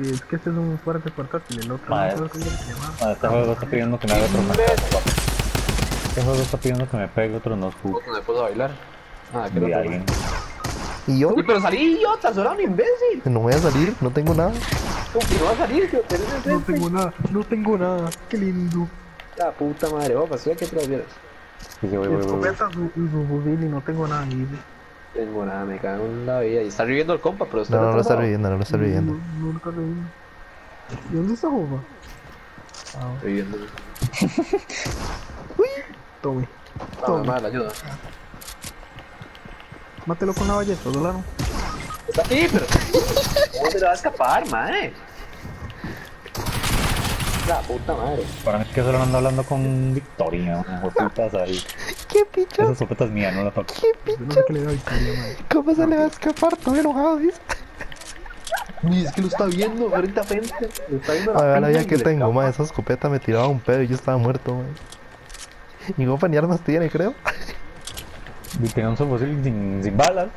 Es que este es un fuerte portátil, el otro Madre. no sé cómo se llama. Este juego está pidiendo que me haga otro más. Este juego está pidiendo que me pegue otro no ¿Cómo me puedo bailar? Ah, que no. Y yo, Uy, pero salí idiota, será un imbécil. no voy a salir, no tengo nada. ¿Cómo que no va a salir? tío? No frente. tengo nada, no tengo nada. Qué lindo. La puta madre, vos, pasó que te lo vieras. Sí, sí, voy, voy, voy, voy. Escopeta, su, su fusil y no tengo nada. Y, Tengo nada, me cago en la vida. Y está reviviendo el compa, pero está No, no lo está reviviendo, no lo está reviviendo. No, no lo está reviviendo. ¿Y dónde está Jofa? Ah, Reviviendo. tome. No, Toma. mal, ayuda. Mátelo con la ballesta, Solano. Está aquí, pero. ¿Cómo se le va a escapar, madre? La puta madre. Para mí es que solo ando hablando con Victoria, putas ahí. ¿Qué picha? Esa sopeta es mía, no la toco. ¿Qué madre. ¿Cómo se le va a escapar? Todo enojado, dice. Ni es que lo está viendo ahorita frente. Está viendo A ver, la vida pinta que tengo, ma, esa escopeta me tiraba un pedo y yo estaba muerto, ma. Y Gofa ni armas tiene, creo. Y tenía un subfusil sin, sin balas.